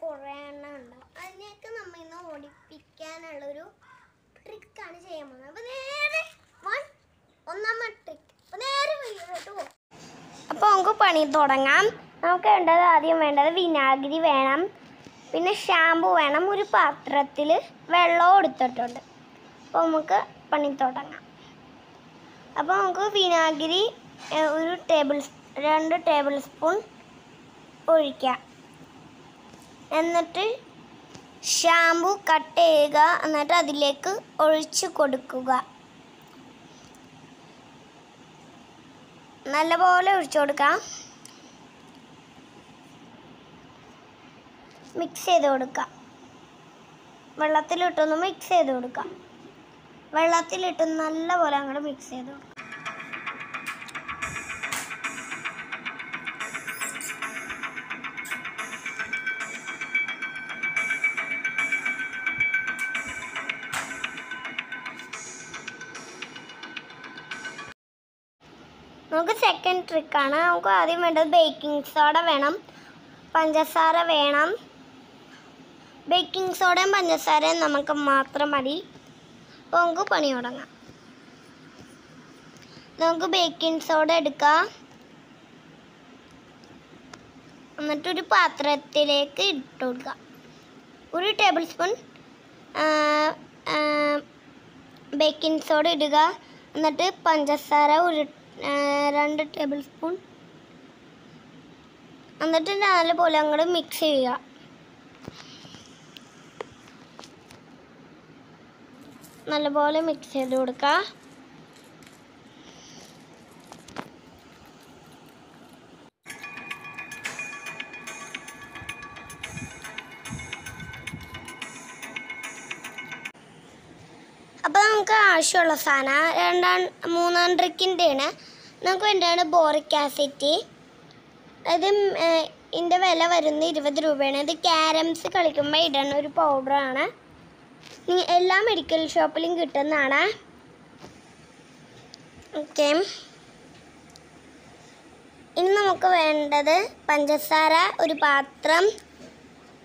കുറേ എണ്ണം ഉണ്ടാവും. അതിനെയൊക്കെ നമ്മൾ ഇന്ന് ഓടിപ്പിക്കാനുള്ളൊരു ട്രിക്കാണ് ചെയ്യാൻ പോകുന്നത്. അപ്പോൾ നേരെ വൺ ഒന്നാമത്തെ ട്രിക്ക് അപ്പോൾ നേരെ വീട്ടിലോട്ട് പോകും അപ്പോൾ നമുക്ക് പണി തുടങ്ങാം. നമുക്ക് വേണ്ടത് ആദ്യം വേണ്ടത് വിനാഗിരി വേണം. പിന്നെ ഷാമ്പു വേണം. ഒരു പാത്രത്തിൽ വെള്ളം എടുത്തിട്ടുണ്ട്. അപ്പോൾ നമുക്ക് പണി തുടങ്ങാം. അപ്പോൾ നമുക്ക് വിനാഗിരി ഒരു ടേബിൾ രണ്ട് ടേബിൾ സ്പൂൺ ഒഴിക്കാം. എന്നിട്ട് ഷാമ്പു കട്ട് ചെയ്യുക. എന്നിട്ട് അതിലേക്ക് ഒഴിച്ചു കൊടുക്കുക. നല്ലപോലെ ഒഴിച്ചു കൊടുക്കാം. മിക്സ് ചെയ്ത് കൊടുക്കാം വെള്ളത്തിലിട്ടൊന്ന് മിക്സ് ചെയ്ത് കൊടുക്കാം വെള്ളത്തിലിട്ട് നല്ലപോലെ അങ്ങോട്ട് മിക്സ് ചെയ്ത് കൊടുക്കാം നമുക്ക് സെക്കൻഡ് ട്രിക്കാണ് നമുക്ക് ആദ്യം വേണ്ടത് ബേക്കിംഗ് സോഡ വേണം. പഞ്ചസാര വേണം. ബേക്കിംഗ് സോഡയും പഞ്ചസാരയും നമുക്ക് മാത്രം മതി. അപ്പോൾ നമുക്ക് പണി തുടങ്ങാം. നമുക്ക് ബേക്കിംഗ് സോഡ എടുക്കാം. എന്നിട്ടൊരു പാത്രത്തിലേക്ക് ഇട്ട് കൊടുക്കുക ഒരു ടേബിൾ സ്പൂൺ ബേക്കിംഗ് സോഡ ഇടുക. എന്നിട്ട് പഞ്ചസാര ആ, രണ്ട് ടേബിൾ സ്പൂൺ എന്നിട്ട് നല്ലപോലെ അങ്ങോട്ട് മിക്സ് ചെയ്യുക. നല്ലപോലെ മിക്സ് ചെയ്ത് കൊടുക്കുക അപ്പോൾ നമുക്ക് ആവശ്യമുള്ള സാധനം രണ്ടാം മൂന്നാം ട്രിക്കിന്റെയാണ് നമുക്ക് വേണ്ടതാണ് ബോറിക് ആസിഡ് അത് ഇതിന്റെ വില വരുന്നത് ഇരുപത് രൂപയാണ്. ഇത് ക്യാരംസ് കളിക്കുമ്പോൾ ഇടുന്ന ഒരു പൗഡറാണ് എല്ലാ മെഡിക്കൽ ഷോപ്പിലും കിട്ടുന്നതാണ്. ഓക്കെ ഇനി നമുക്ക് വേണ്ടത് പഞ്ചസാര ഒരു പാത്രം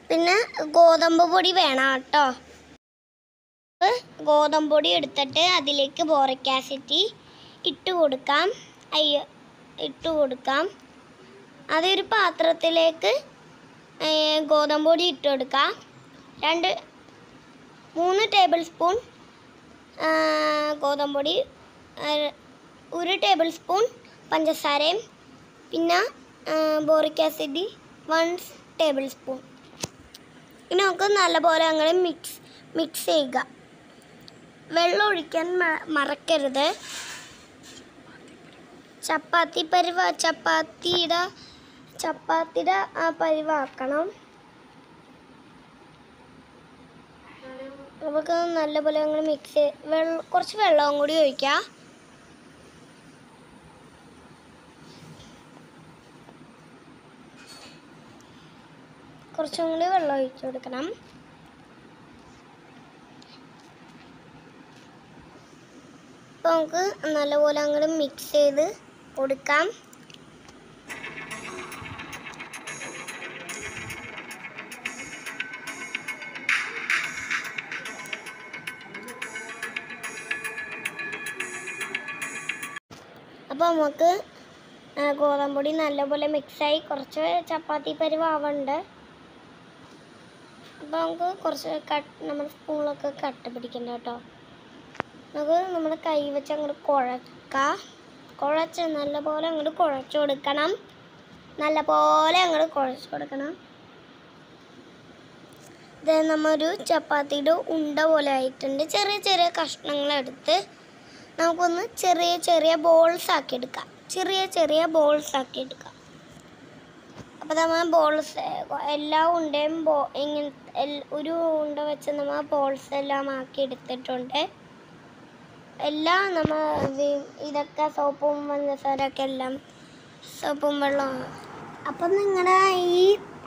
പിന്നെ ഗോതമ്പ് പൊടി വേണം കേട്ടോ. ഗോതമ്പ് പൊടി എടുത്തിട്ട് അതിലേക്ക് ബോറിക് ആസിഡ് ഇട്ട് കൊടുക്കാം. അയ്യോ ഇട്ട് കൊടുക്കാം. അതൊരു പാത്രത്തിലേക്ക് ഗോതമ്പൊടി ഗോതമ്പ് പൊടി ഇട്ട് കൊടുക്കാം. രണ്ട് മൂന്ന് ടേബിൾ സ്പൂൺ ആ, ഗോതമ്പ് പൊടി ഒരു ടേബിൾ സ്പൂൺ പഞ്ചസാരയും പിന്നെ boric acid one table spoon ഇനി നമുക്ക് നല്ലപോലെ അങ്ങനെ മിക്സ് മിക്സ് ചെയ്യുക. വെള്ളം ഒഴിക്കാൻ മറക്കരുത്. ചപ്പാത്തി പരിവ ചപ്പാത്തിയുടെ ചപ്പാത്തിയുടെ ആ പരിവാക്കണം. നമുക്ക് നല്ലപോലെ അങ്ങനെ മിക്സ് വെള്ളം കുറച്ച് വെള്ളവും കൂടി ഒഴിക്കാം. കുറച്ചും കൂടി വെള്ളം ഒഴിച്ചു കൊടുക്കണം. അപ്പോൾ നമുക്ക് നല്ലപോലെ അങ്ങോട്ട് മിക്സ് ചെയ്ത് കൊടുക്കാം. അപ്പോൾ നമുക്ക് ഗോതമ്പൊടി നല്ലപോലെ മിക്സായി കുറച്ച് ചപ്പാത്തി പരിവാവുണ്ട്. അപ്പോൾ നമുക്ക് കുറച്ച് കട്ട് നമ്മുടെ സ്പൂണിലൊക്കെ കട്ട് പിടിക്കണ്ട കേട്ടോ. നമുക്ക് നമ്മുടെ കൈ വെച്ച് അങ്ങോട്ട് കുഴക്കാം. കുഴച്ച് നല്ലപോലെ അങ്ങോട്ട് കുഴച്ച് കൊടുക്കണം. നല്ലപോലെ അങ്ങോട്ട് കുഴച്ച് കൊടുക്കണം. ഇത് നമ്മൊരു ചപ്പാത്തിയുടെ ഉണ്ട പോലെ ആയിട്ടുണ്ട്. ചെറിയ ചെറിയ കഷ്ണങ്ങളെടുത്ത് നമുക്കൊന്ന് ചെറിയ ചെറിയ ബോൾസ് ആക്കി എടുക്കാം. ചെറിയ ചെറിയ ബോൾസ് ആക്കി എടുക്കാം. അപ്പോൾ നമ്മൾ ബോൾസ് എല്ലാ ഉണ്ടയും ബോ ഇങ്ങനെ ഒരു ഉണ്ട വെച്ച് നമ്മൾ ബോൾസ് എല്ലാം ആക്കി എടുത്തിട്ടുണ്ട്. എല്ലാം നമ്മൾ ഇതൊക്കെ സോപ്പും പഞ്ചസാരൊക്കെ എല്ലാം സോപ്പും വെള്ളവും. അപ്പം നിങ്ങളുടെ ഈ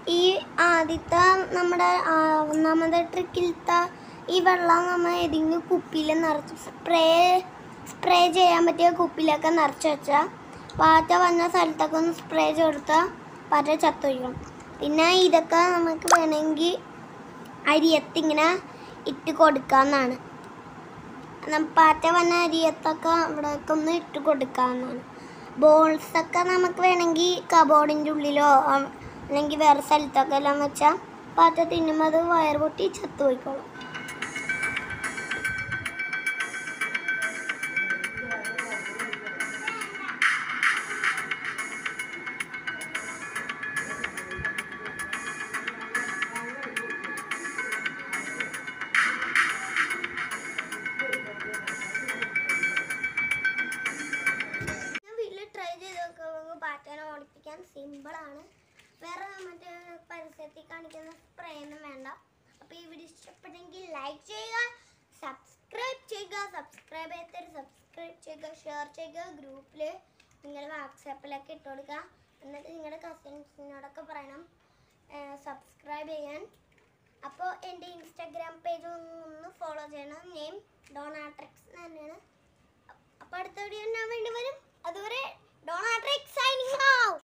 ഈ ആദ്യത്തെ നമ്മുടെ ഒന്നാമത്തെ ട്രിക്കിലത്തെ ഈ വെള്ളം നമ്മൾ ഏതെങ്കിലും കുപ്പിയിൽ നിറച്ച് സ്പ്രേ സ്പ്രേ ചെയ്യാൻ പറ്റിയ കുപ്പിയിലൊക്കെ നിറച്ച് വെച്ചാൽ പാറ്റ വന്ന സ്ഥലത്തൊക്കെ ഒന്ന് സ്പ്രേ ചെയ്തെടുത്താൽ പാറ്റ ചത്തൊഴിക്കും പിന്നെ ഇതൊക്കെ നമുക്ക് വേണമെങ്കിൽ അരിയത്തിങ്ങനെ ഇട്ട് കൊടുക്കാമെന്നാണ് പാറ്റ വന്ന അരിയത്തൊക്കെ ഇവിടെയൊക്കെ ഒന്ന് ഇട്ട് കൊടുക്കാവുന്നതാണ് ബോൾസൊക്കെ നമുക്ക് വേണമെങ്കിൽ കബോർഡിന്റെ ഉള്ളിലോ അല്ലെങ്കിൽ വേറെ സ്ഥലത്തൊക്കെ എല്ലാം വെച്ചാൽ പാറ്റ തിന്നുമ്പോൾ അത് വയർ പൊട്ടി ചത്തു സിമ്പിൾ സിമ്പിളാണ് വേറെ മറ്റേ പരിസരത്തിൽ കാണിക്കുന്ന സ്പ്രേ ഒന്നും വേണ്ട. അപ്പോൾ ഈ വീഡിയോ ഇഷ്ടപ്പെട്ടെങ്കിൽ ലൈക്ക് ചെയ്യുക സബ്സ്ക്രൈബ് ചെയ്യുക സബ്സ്ക്രൈബ് ചെയ്തിട്ട് സബ്സ്ക്രൈബ് ചെയ്യുക ഷെയർ ചെയ്യുക ഗ്രൂപ്പിൽ നിങ്ങൾ വാട്സാപ്പിലൊക്കെ ഇട്ട് കൊടുക്കുക. എന്നിട്ട് നിങ്ങളുടെ കസിൻസിനോടൊക്കെ പറയണം സബ്സ്ക്രൈബ് ചെയ്യാൻ. അപ്പോൾ എന്റെ ഇൻസ്റ്റാഗ്രാം പേജ് ഒന്ന് ഫോളോ ചെയ്യണം. നെയിം ഡോണാട്രിക്സ് തന്നെയാണ്. അപ്പോൾ അടുത്ത വീഡിയോ ഞാൻ വേണ്ടി വരും. അതുവരെ Donna Trick signing out.